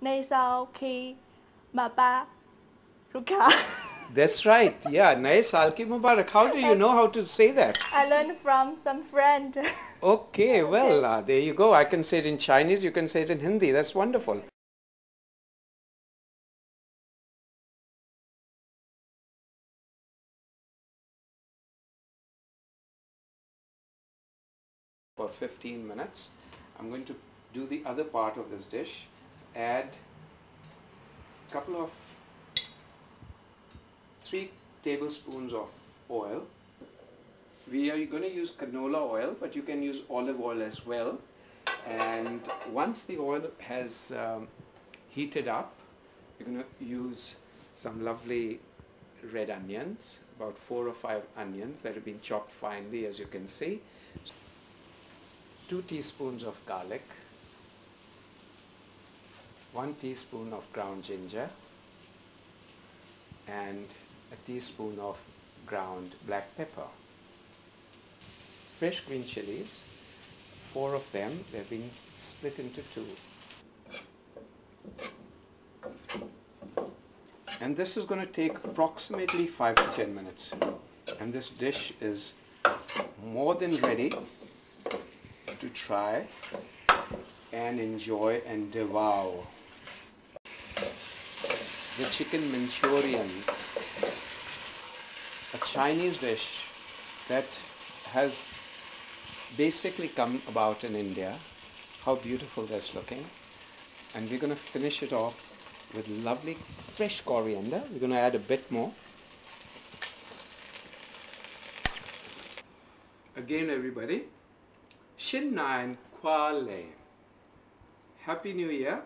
nay sau. That's right. Yeah, Nae Salki Mubarak. How do you know how to say that? I learned from some friend. Okay, well, uh, there you go. I can say it in Chinese, you can say it in Hindi. That's wonderful. For 15 minutes, I'm going to do the other part of this dish. Add a couple of three tablespoons of oil. We are going to use canola oil but you can use olive oil as well. And once the oil has um, heated up you're going to use some lovely red onions about four or five onions that have been chopped finely as you can see. Two teaspoons of garlic one teaspoon of ground ginger and a teaspoon of ground black pepper fresh green chilies, four of them, they've been split into two. And this is going to take approximately 5 to 10 minutes. And this dish is more than ready to try and enjoy and devour. The chicken Manchurian, a Chinese dish that has basically come about in India. How beautiful that's looking. And we're going to finish it off with lovely fresh coriander. We're going to add a bit more. Again everybody, Shin Nine Kwale. Happy New Year